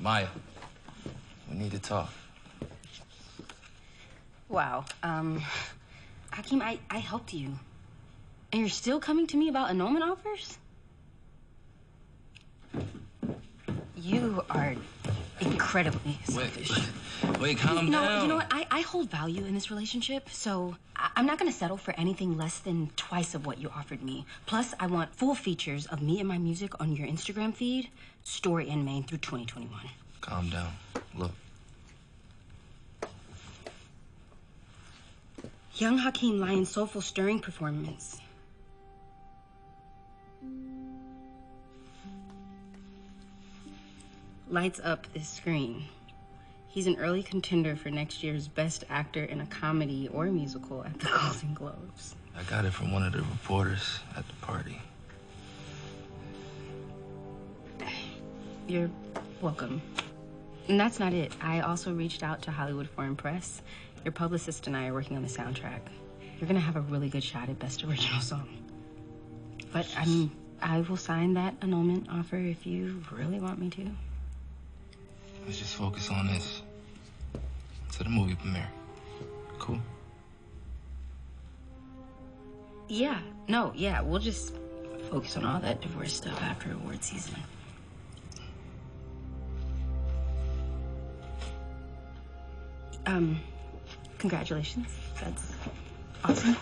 Maya, we need to talk. Wow. Um, Hakeem, I, I helped you. And you're still coming to me about annulment offers? You are incredibly selfish. Wait, wait, calm no, down. you know what? I, I hold value in this relationship, so I'm not gonna settle for anything less than twice of what you offered me. Plus, I want full features of me and my music on your Instagram feed, story and main through 2021. Calm down. Look, Young Hakeem Lyon's soulful, stirring performance. Lights up this screen. He's an early contender for next year's Best Actor in a Comedy or Musical at the Golden Globes. I got it from one of the reporters at the party. You're welcome. And that's not it. I also reached out to Hollywood Foreign Press. Your publicist and I are working on the soundtrack. You're gonna have a really good shot at Best Original Song. But I mean, I will sign that annulment offer if you really want me to. Let's just focus on this. To the movie premiere. Cool. Yeah, no, yeah, we'll just focus on all that divorce stuff after award season. Um, congratulations. That's awesome.